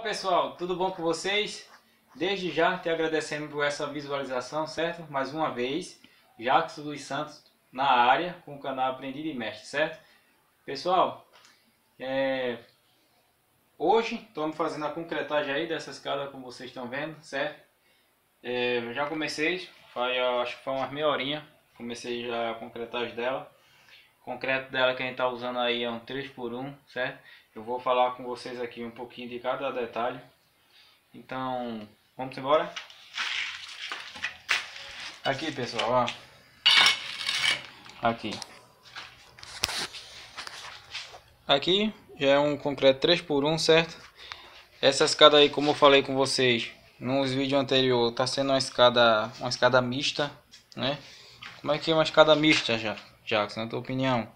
Olá pessoal, tudo bom com vocês? Desde já te agradecendo por essa visualização, certo? Mais uma vez, Jacques Luiz Santos na área com o canal Aprendido e Mestre, certo? Pessoal, é... hoje estamos fazendo a concretagem aí dessa escada como vocês estão vendo, certo? É... Já comecei, foi, acho que foi umas meia horinha, comecei já a concretagem dela. O concreto dela que a gente está usando aí é um 3x1, certo? Eu vou falar com vocês aqui um pouquinho de cada detalhe. Então, vamos embora? Aqui, pessoal, ó. Aqui. Aqui já é um concreto 3x1, certo? Essa escada aí, como eu falei com vocês nos vídeos anteriores, tá sendo uma escada, uma escada mista, né? Como é que é uma escada mista já, Jackson, na tua opinião?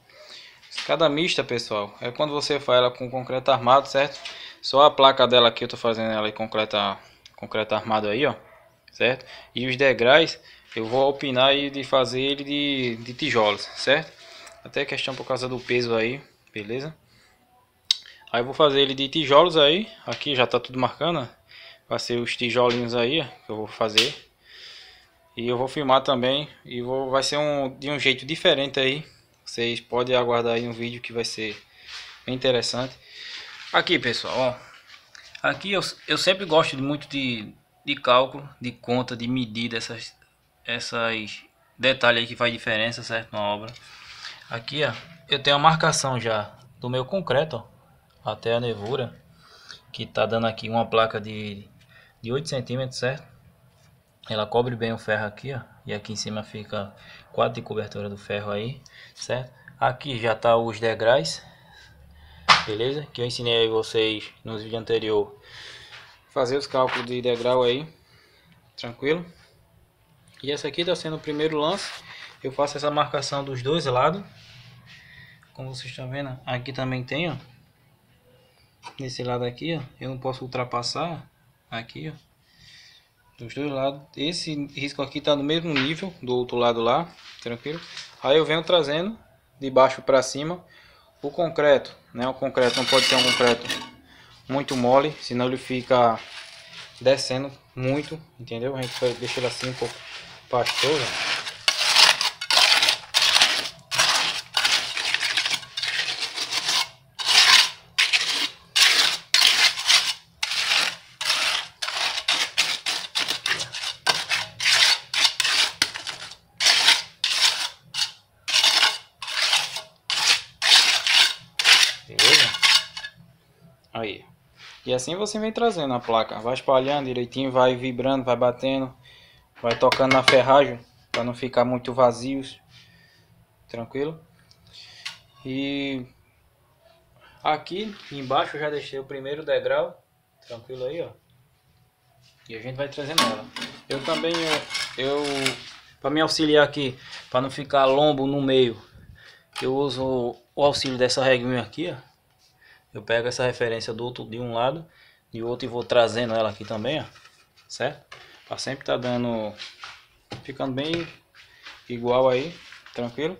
Escada mista, pessoal, é quando você faz ela com concreto armado, certo? Só a placa dela aqui eu tô fazendo ela em concreto, concreto armado aí, ó, certo? E os degraus eu vou opinar aí de fazer ele de, de tijolos, certo? Até questão por causa do peso aí, beleza? Aí vou fazer ele de tijolos aí, aqui já tá tudo marcando, vai ser os tijolinhos aí que eu vou fazer. E eu vou filmar também e vou, vai ser um, de um jeito diferente aí vocês podem aguardar aí um vídeo que vai ser bem interessante. Aqui, pessoal, ó. Aqui eu, eu sempre gosto muito de, de cálculo, de conta, de medida, essas, essas detalhes aí que faz diferença, certo? Na obra. Aqui, ó, eu tenho a marcação já do meu concreto, ó, até a nevura, que tá dando aqui uma placa de, de 8 centímetros, certo? Ela cobre bem o ferro aqui, ó. E aqui em cima fica quadro de cobertura do ferro aí, certo? Aqui já tá os degraus, beleza? Que eu ensinei aí vocês nos vídeos anteriores. Fazer os cálculos de degrau aí, tranquilo? E essa aqui tá sendo o primeiro lance. Eu faço essa marcação dos dois lados. Como vocês estão vendo, aqui também tem, ó. Nesse lado aqui, ó. Eu não posso ultrapassar aqui, ó dos dois lados. Esse risco aqui está no mesmo nível do outro lado lá, tranquilo? Aí eu venho trazendo de baixo para cima o concreto, né? O concreto não pode ser um concreto muito mole, senão ele fica descendo muito, entendeu? A gente vai ele assim um pouco pastoso. Aí. E assim você vem trazendo a placa. Vai espalhando direitinho, vai vibrando, vai batendo. Vai tocando na ferragem para não ficar muito vazios. Tranquilo? E aqui embaixo eu já deixei o primeiro degrau. Tranquilo aí, ó. E a gente vai trazendo ela. Eu também, eu, eu para me auxiliar aqui, para não ficar lombo no meio, eu uso o auxílio dessa reguinha aqui, ó eu pego essa referência do outro de um lado e o outro e vou trazendo ela aqui também, ó, certo? Para sempre tá dando, ficando bem igual aí, tranquilo?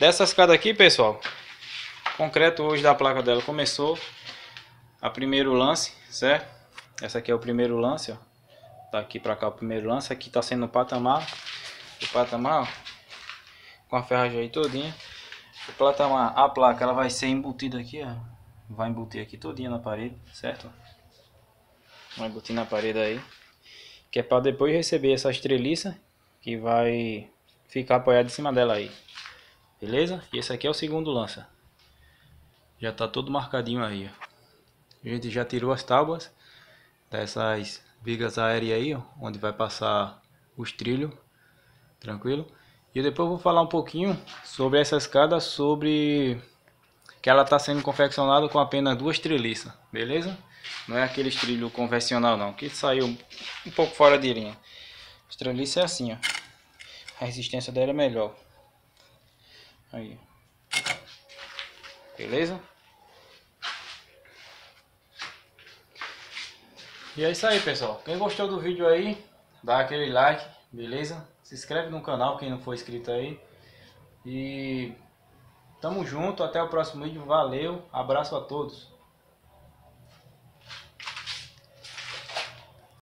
Dessa escada aqui, pessoal, concreto hoje da placa dela começou a primeiro lance, certo? Essa aqui é o primeiro lance, ó. Daqui para cá o primeiro lance, aqui tá sendo o patamar, o patamar, ó, com a ferragem aí todinha. O patamar, a placa, ela vai ser embutida aqui, ó vai embutir aqui todinha na parede, certo? Vai embutir na parede aí. Que é para depois receber essa estreliça que vai ficar apoiada em cima dela aí. Beleza? E esse aqui é o segundo lança. Já tá todo marcadinho aí, ó. A gente já tirou as tábuas dessas vigas aéreas aí, ó, onde vai passar os trilhos. Tranquilo? E depois eu vou falar um pouquinho sobre essa escada, sobre que ela está sendo confeccionada com apenas duas treliças, beleza? Não é aquele trilho convencional não, que saiu um pouco fora de linha. A treliça é assim, ó. A resistência dela é melhor. Aí. Beleza? E é isso aí, pessoal. Quem gostou do vídeo aí, dá aquele like, beleza? Se inscreve no canal, quem não for inscrito aí. E Tamo junto, até o próximo vídeo. Valeu, abraço a todos.